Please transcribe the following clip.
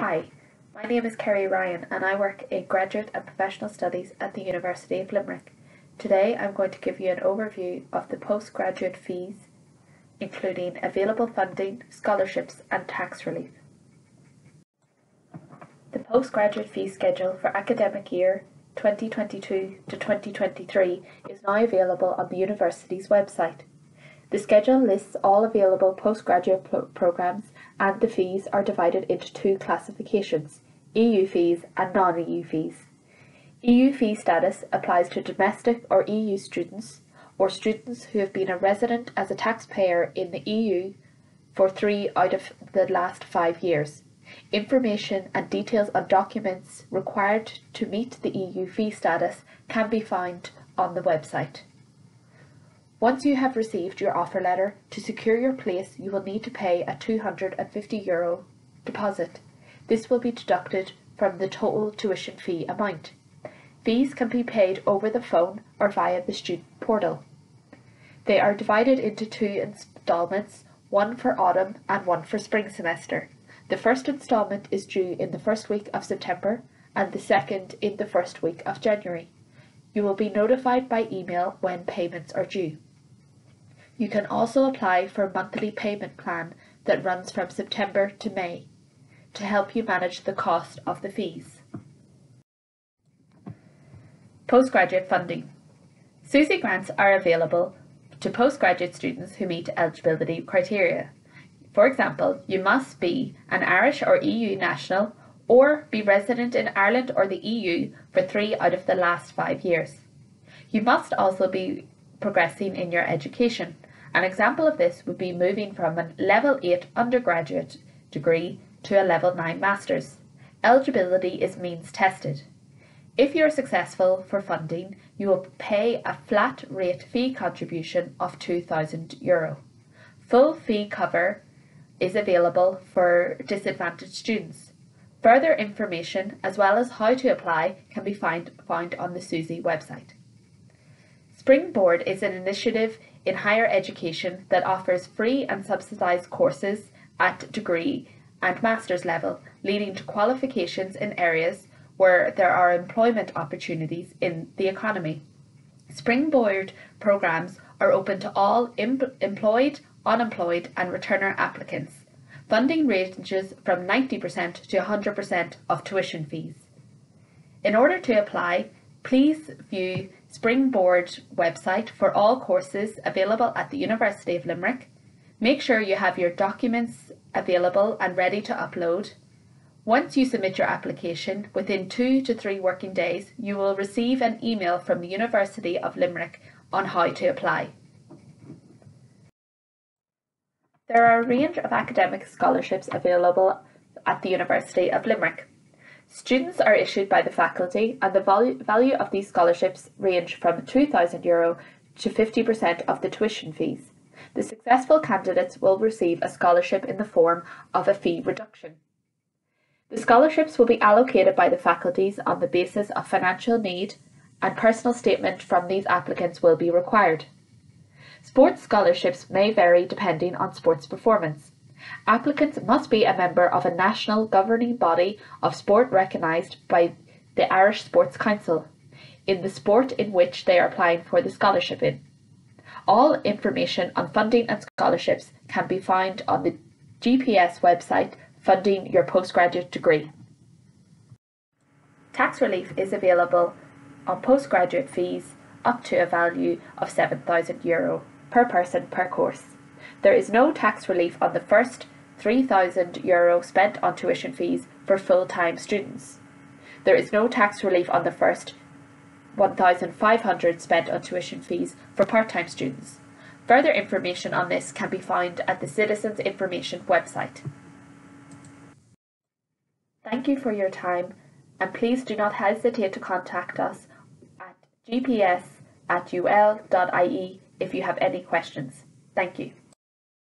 Hi, my name is Kerry Ryan and I work in Graduate and Professional Studies at the University of Limerick. Today I'm going to give you an overview of the postgraduate fees, including available funding, scholarships and tax relief. The postgraduate fee schedule for academic year 2022 to 2023 is now available on the university's website. The schedule lists all available postgraduate pro programs and the fees are divided into two classifications, EU fees and non-EU fees. EU fee status applies to domestic or EU students or students who have been a resident as a taxpayer in the EU for three out of the last five years. Information and details on documents required to meet the EU fee status can be found on the website. Once you have received your offer letter, to secure your place you will need to pay a €250 Euro deposit. This will be deducted from the total tuition fee amount. Fees can be paid over the phone or via the student portal. They are divided into two instalments, one for autumn and one for spring semester. The first instalment is due in the first week of September and the second in the first week of January. You will be notified by email when payments are due. You can also apply for a monthly payment plan that runs from September to May to help you manage the cost of the fees. Postgraduate funding. SUSI grants are available to postgraduate students who meet eligibility criteria. For example, you must be an Irish or EU national or be resident in Ireland or the EU for three out of the last five years. You must also be progressing in your education an example of this would be moving from a level 8 undergraduate degree to a level 9 master's. Eligibility is means tested. If you are successful for funding, you will pay a flat rate fee contribution of €2,000. Euro. Full fee cover is available for disadvantaged students. Further information, as well as how to apply, can be find, found on the SUSI website. Springboard is an initiative in higher education that offers free and subsidised courses at degree and master's level, leading to qualifications in areas where there are employment opportunities in the economy. Springboard programs are open to all em employed, unemployed, and returner applicants. Funding ranges from 90% to 100% of tuition fees. In order to apply, please view Springboard website for all courses available at the University of Limerick. Make sure you have your documents available and ready to upload. Once you submit your application, within two to three working days, you will receive an email from the University of Limerick on how to apply. There are a range of academic scholarships available at the University of Limerick. Students are issued by the faculty and the value of these scholarships range from €2,000 to 50% of the tuition fees. The successful candidates will receive a scholarship in the form of a fee reduction. The scholarships will be allocated by the faculties on the basis of financial need and personal statement from these applicants will be required. Sports scholarships may vary depending on sports performance. Applicants must be a member of a national governing body of sport recognised by the Irish Sports Council in the sport in which they are applying for the scholarship in. All information on funding and scholarships can be found on the GPS website Funding Your Postgraduate Degree. Tax relief is available on postgraduate fees up to a value of €7,000 per person per course. There is no tax relief on the first €3,000 Euro spent on tuition fees for full-time students. There is no tax relief on the first 1,500 spent on tuition fees for part-time students. Further information on this can be found at the Citizens Information website. Thank you for your time and please do not hesitate to contact us at gps at ul.ie if you have any questions. Thank you.